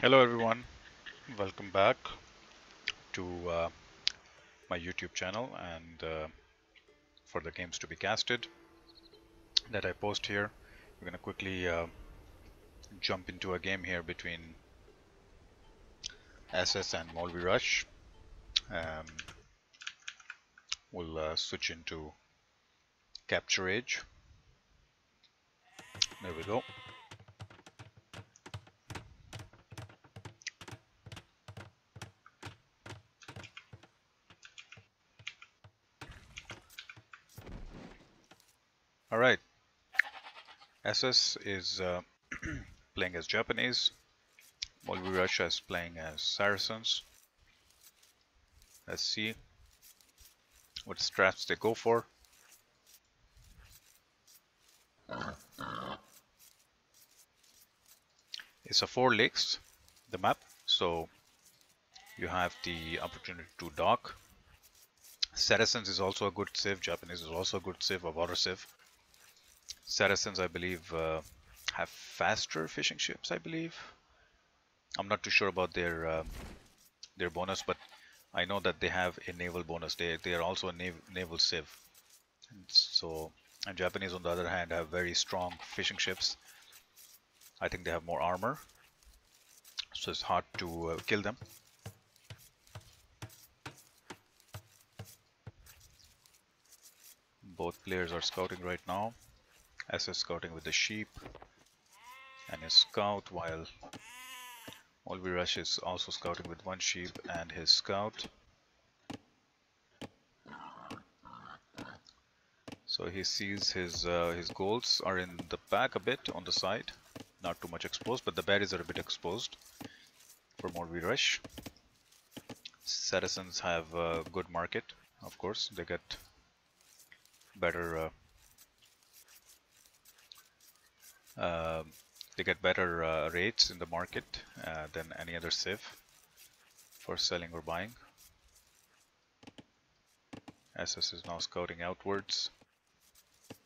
Hello everyone, welcome back to uh, my YouTube channel and uh, for the games to be casted that I post here. We're gonna quickly uh, jump into a game here between SS and Molvi Rush. Um, we'll uh, switch into Capture Age. There we go. All right. SS is uh, playing as Japanese. Molvi Rush is playing as Saracens. Let's see what strats they go for. It's a four lakes, the map, so you have the opportunity to dock. Saracens is also a good civ, Japanese is also a good civ, a water civ. Saracens, I believe, uh, have faster fishing ships. I believe. I'm not too sure about their uh, their bonus, but I know that they have a naval bonus. They they are also a nav naval civ. And so, and Japanese, on the other hand, have very strong fishing ships. I think they have more armor, so it's hard to uh, kill them. Both players are scouting right now. SS scouting with the sheep and his scout while Molvi Rush is also scouting with one sheep and his scout. So he sees his uh, his goals are in the back a bit on the side, not too much exposed, but the berries are a bit exposed for Molvi Rush. Saracens have a good market, of course, they get better uh, uh, they get better uh, rates in the market uh, than any other civ for selling or buying. SS is now scouting outwards,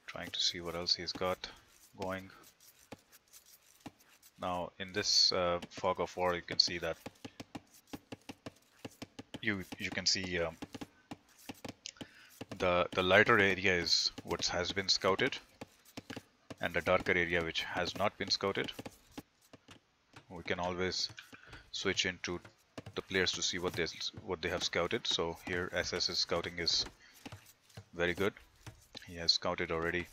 trying to see what else he's got going. Now in this uh, fog of war you can see that you you can see um, the the lighter area is what has been scouted and a darker area which has not been scouted. We can always switch into the players to see what they what they have scouted. So here SS's scouting is very good. He has scouted already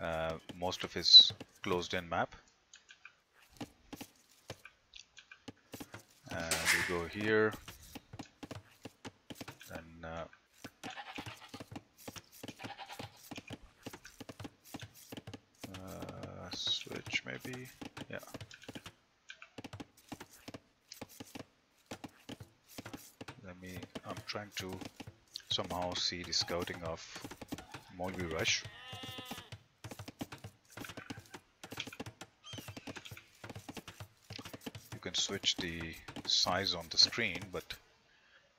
uh, most of his closed-in map. And we go here maybe. Yeah. Let me, I'm trying to somehow see the scouting of Molvi Rush. You can switch the size on the screen, but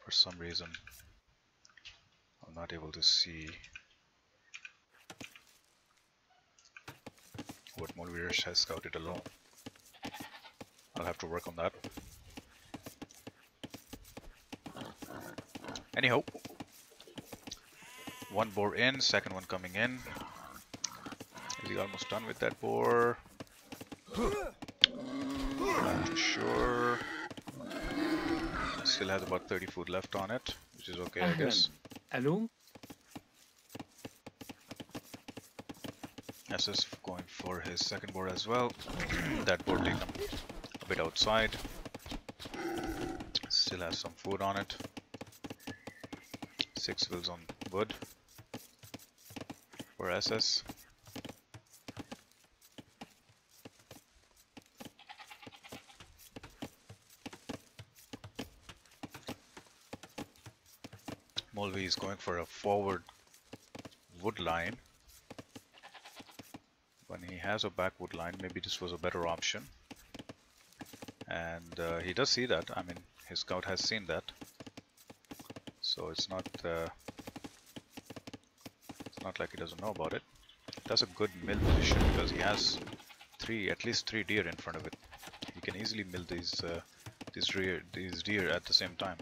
for some reason I'm not able to see what Molvi Rush has scouted alone. I'll have to work on that. Anyhow, one boar in, second one coming in. Is he almost done with that boar? Not sure. Still has about 30 food left on it, which is okay, I guess. Hello? SS going for his second boar as well. that boar a bit outside. Still has some food on it. Six wheels on wood for SS. Molvi is going for a forward wood line he has a backwood line maybe this was a better option. And uh, he does see that. I mean his scout has seen that. So it's not uh, it's not like he doesn't know about it. That's a good mill position because he has three at least three deer in front of it. He can easily mill these uh, these deer these deer at the same time.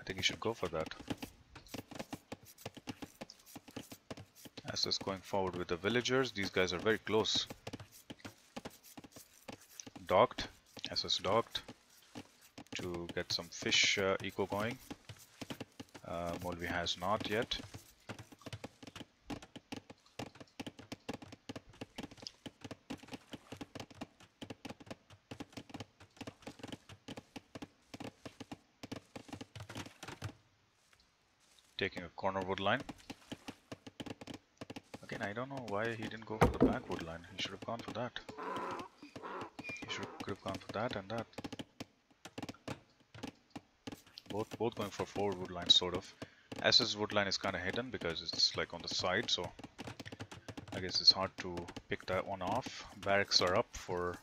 I think he should go for that. SS going forward with the villagers. These guys are very close. Docked. SS docked to get some fish uh, eco going. Uh, Molvi has not yet. Taking a corner wood line. I don't know why he didn't go for the back wood line. He should have gone for that. He should have gone for that and that. Both both going for four wood lines, sort of. SS wood line is kind of hidden because it's like on the side, so I guess it's hard to pick that one off. Barracks are up for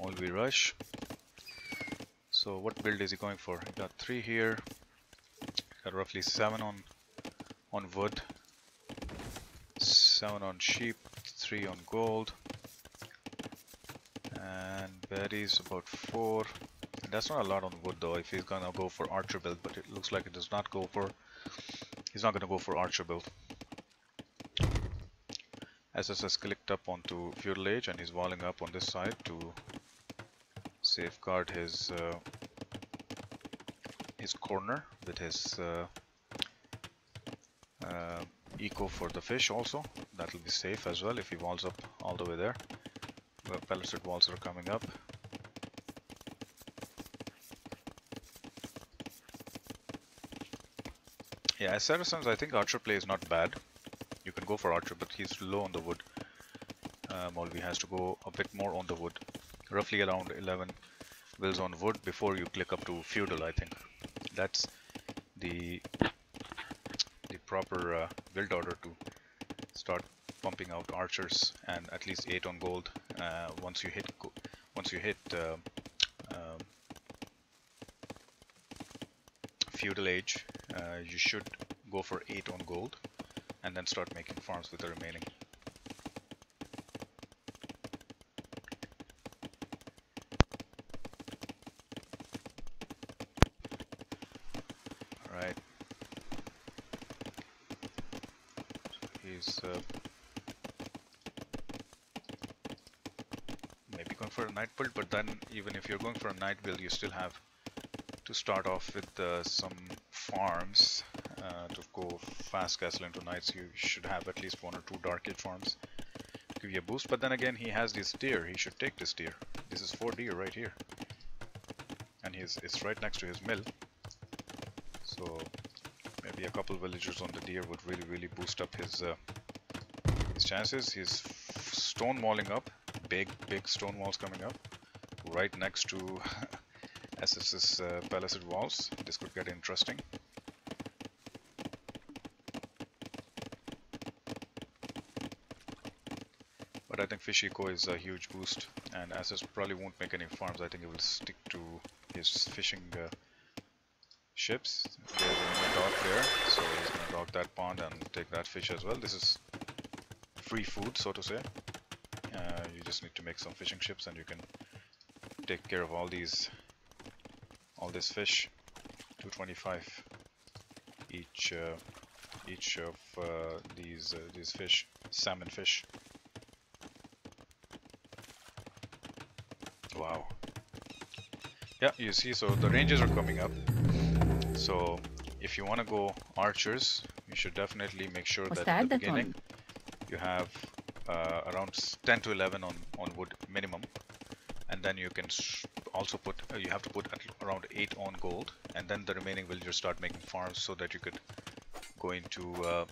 Molvi Rush. So what build is he going for? He got three here. Got roughly seven on on wood, seven on sheep, three on gold, and berries about four. And that's not a lot on wood though. If he's gonna go for archer build, but it looks like it does not go for. He's not gonna go for archer build. SSS clicked up onto feudal age and he's walling up on this side to safeguard his uh, his corner with his uh, uh, eco for the fish also that will be safe as well if he walls up all the way there. The palisade walls are coming up. Yeah as Saracens I think archer play is not bad. You can go for archer but he's low on the wood. Uh, Molvi has to go a bit more on the wood. Roughly around 11 wills on wood before you click up to feudal I think. That's the the proper uh, build order to start pumping out archers and at least eight on gold uh, once you hit once you hit uh, um, feudal age uh, you should go for eight on gold and then start making farms with the remaining he's uh, maybe going for a knight build but then even if you're going for a knight build you still have to start off with uh, some farms uh, to go fast castle into knights you should have at least one or two dark age farms. To give you a boost but then again he has this deer. He should take this deer. This is four deer right here. And he's it's right next to his mill. So maybe a couple villagers on the deer would really really boost up his uh, his chances. He's stone walling up big big stone walls coming up right next to SS's uh, palisade walls this could get interesting but I think fish eco is a huge boost and SS probably won't make any farms I think he will stick to his fishing uh, ships. There's a dock there, so he's gonna dock that pond and take that fish as well. This is free food, so to say. Just need to make some fishing ships and you can take care of all these, all this fish. 225 each, uh, each of uh, these uh, these fish, salmon fish. Wow. Yeah, you see, so the ranges are coming up. So if you want to go archers, you should definitely make sure that, that in the beginning you have uh, around 10 to 11 on, on wood minimum. And then you can also put, uh, you have to put around 8 on gold. And then the remaining will just start making farms so that you could go into uh,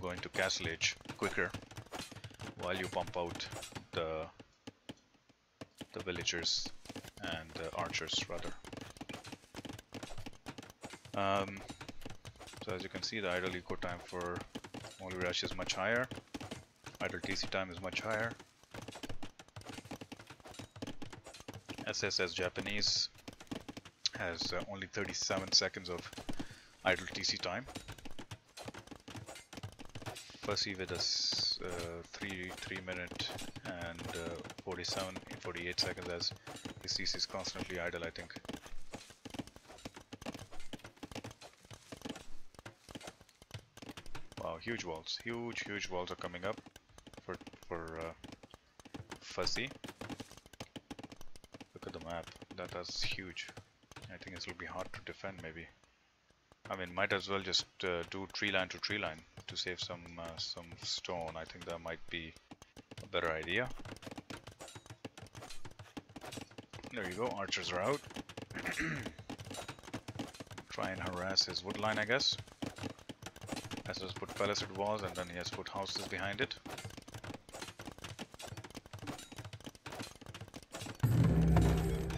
go into castle age quicker while you pump out the the villagers and uh, archers rather. Um, so as you can see the idle eco time for Molvi Rush is much higher, idle TC time is much higher. SSS Japanese has uh, only 37 seconds of idle TC time. Fussy with us uh, 3 3 minute and uh, 47 48 seconds as his CC is constantly idle I think. Wow, huge walls, huge huge walls are coming up for for uh, Fuzzy. Look at the map, that is huge. I think this will be hard to defend maybe. I mean, might as well just uh, do tree line to tree line to save some uh, some stone. I think that might be a better idea. There you go, archers are out. Try and harass his wood line, I guess. As well as put palisade walls and then he has put houses behind it.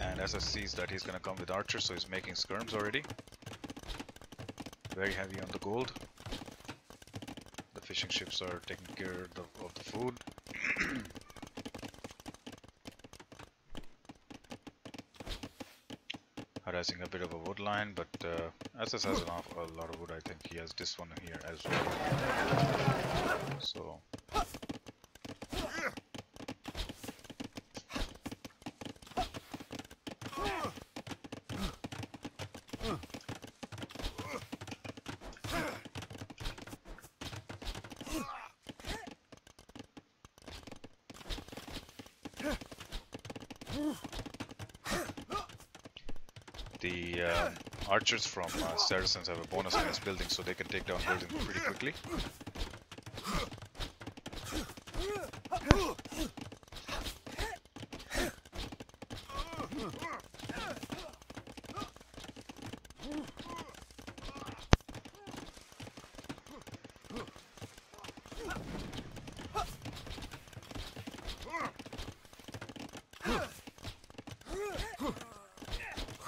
And SS sees that he's gonna come with archers, so he's making skirms already. Very heavy on the gold. The fishing ships are taking care of the, of the food. Harassing a bit of a wood line, but uh, SS has enough, a lot of wood. I think he has this one here as well. So the uh, archers from uh, Saracens have a bonus on this building, so they can take down buildings pretty quickly.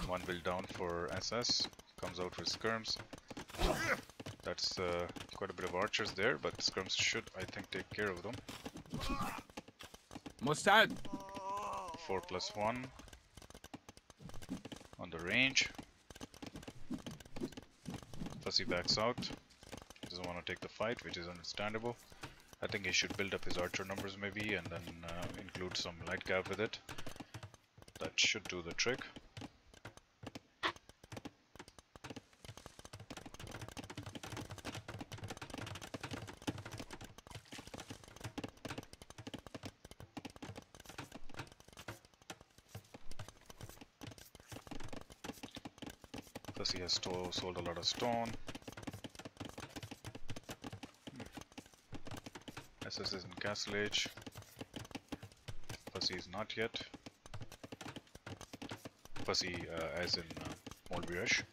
One build down Comes out with Skirms. That's uh, quite a bit of archers there, but Skirms should, I think, take care of them. Mustad! 4 plus 1 on the range. Fussy backs out. Doesn't want to take the fight, which is understandable. I think he should build up his archer numbers maybe and then uh, include some light cav with it. That should do the trick. Fussy has sold a lot of stone. SS is in Castle Age. Is not yet. Fussy uh, as in uh, Molby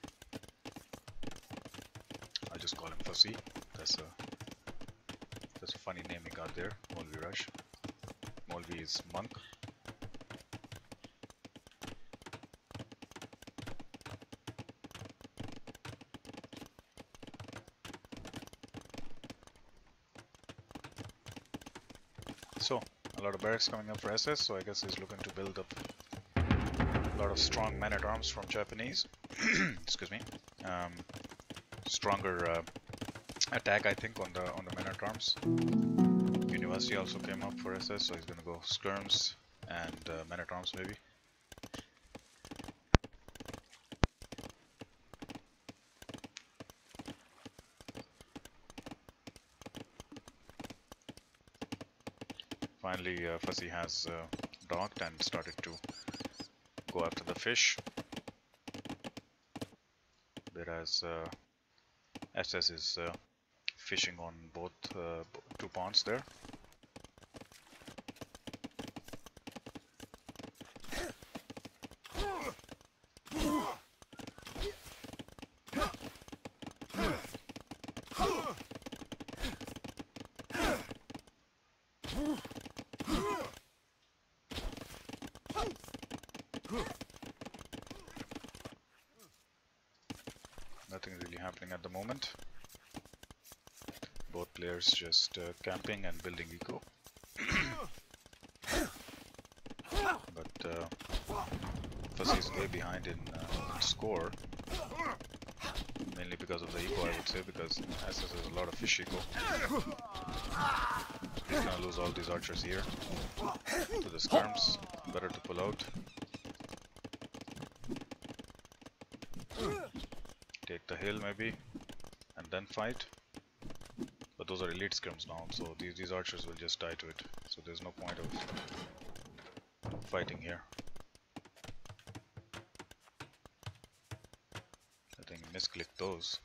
I'll just call him Fussy. That's a that's a funny name he got there, Molby Rush. Molby is monk. So, a lot of barracks coming up for SS, so I guess he's looking to build up a lot of strong men-at-arms from Japanese. Excuse me. Um, stronger uh, attack, I think, on the on the men-at-arms. University also came up for SS, so he's gonna go skirms and uh, men-at-arms maybe. Uh, Fuzzy has uh, docked and started to go after the fish. Whereas uh, SS is uh, fishing on both uh, two ponds there. Nothing really happening at the moment. Just uh, camping and building eco. but uh, Fuzzy is way behind in, uh, score. Mainly because of the eco, I would say, because SS has a lot of fish eco. He's gonna lose all these archers here to the skirms. Better to pull out. Take the hill maybe, and then fight. Those are elite skirms now, so these, these archers will just die to it. So there's no point of fighting here. I think misclick those.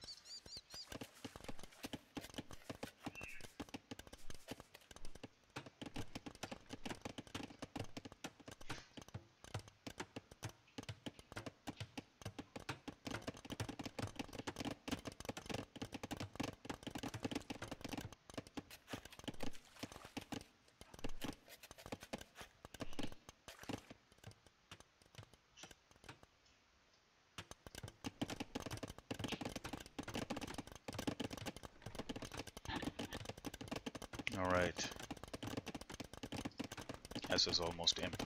Is almost imp.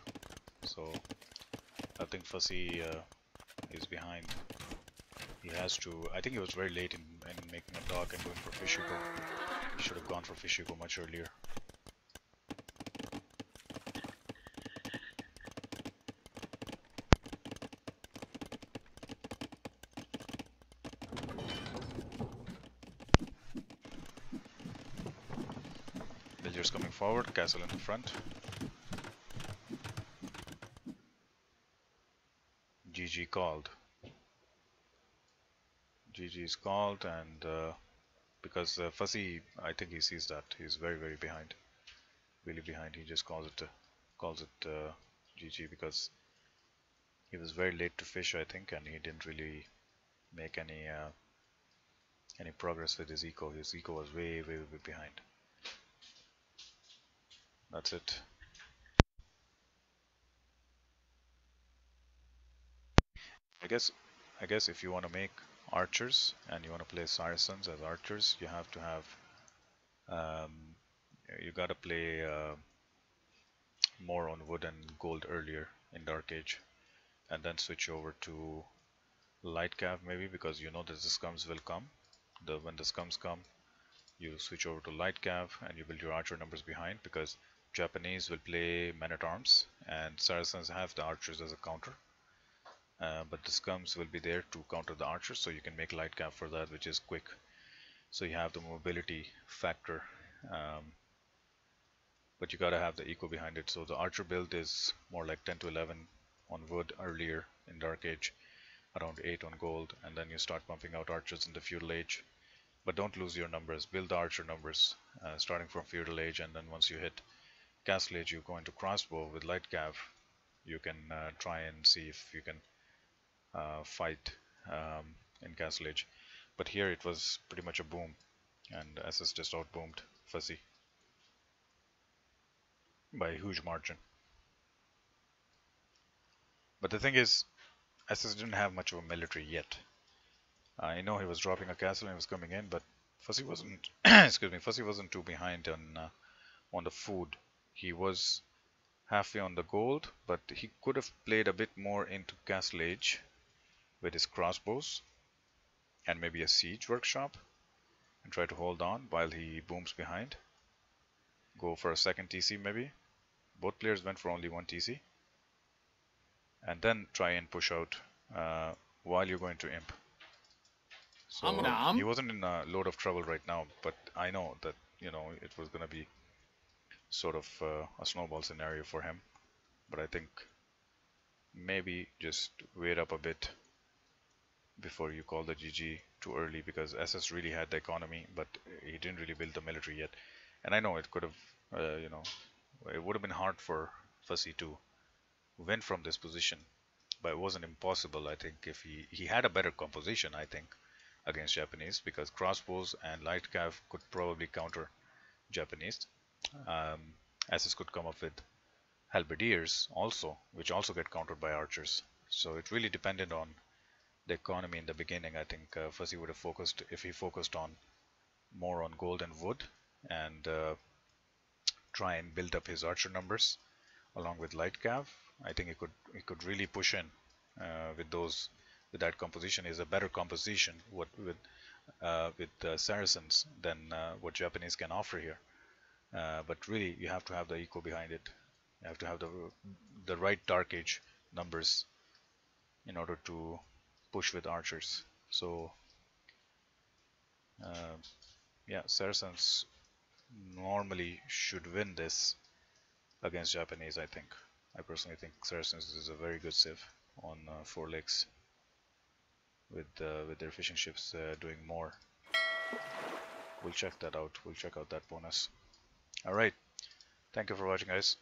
So I think Fussy uh, is behind. He has to. I think he was very late in, in making a dock and going for fish eco. He should have gone for fish eco much earlier. Villagers coming forward, castle in the front. GG called. GG is called and uh, because uh, Fuzzy, I think he sees that. He's very very behind. Really behind. He just calls it uh, calls it uh, GG because he was very late to fish I think and he didn't really make any uh, any progress with his eco. His eco was way way way behind. That's it. I guess I guess if you want to make archers and you want to play Saracens as archers, you have to have um, you gotta play uh, more on wood and gold earlier in Dark Age, and then switch over to light cav maybe because you know that the scums will come. The when the scums come, you switch over to light cav and you build your archer numbers behind because Japanese will play men at arms and Saracens have the archers as a counter. Uh, but the scums will be there to counter the archers so you can make light cav for that which is quick. So you have the mobility factor um, but you gotta have the eco behind it. So the archer build is more like 10 to 11 on wood earlier in dark age around 8 on gold and then you start pumping out archers in the feudal age. But don't lose your numbers. Build the archer numbers uh, starting from feudal age and then once you hit castle age you go into crossbow with light cav. You can uh, try and see if you can uh, fight um, in Castle Age. But here it was pretty much a boom, and SS just outboomed Fuzzy by a huge margin. But the thing is, SS didn't have much of a military yet. I know he was dropping a castle and he was coming in, but Fuzzy wasn't. excuse me, Fuzzy wasn't too behind on uh, on the food. He was halfway on the gold, but he could have played a bit more into Castle Age with his crossbows and maybe a siege workshop and try to hold on while he booms behind. Go for a second TC maybe. Both players went for only one TC. And then try and push out uh, while you're going to imp. So he wasn't in a load of trouble right now, but I know that you know it was gonna be sort of uh, a snowball scenario for him. But I think maybe just wait up a bit before you call the GG too early because SS really had the economy, but he didn't really build the military yet. And I know it could have, uh, you know, it would have been hard for Fussy to win from this position, but it wasn't impossible. I think if he he had a better composition, I think against Japanese because crossbows and light cav could probably counter Japanese. Um, SS could come up with halberdiers also, which also get countered by archers. So it really depended on the economy in the beginning, I think uh, Fuzzy would have focused if he focused on more on gold and wood and uh, try and build up his archer numbers along with light cav. I think he could he could really push in uh, with those with that composition is a better composition what with uh, with Saracens than uh, what Japanese can offer here. uh, but really you have to have the eco behind it you have to have the the right dark age numbers in order to push with archers. So uh, yeah Saracens normally should win this against Japanese I think. I personally think Saracens is a very good civ on uh, four lakes with uh, with their fishing ships uh, doing more. We'll check that out. We'll check out that bonus. All right. Thank you for watching guys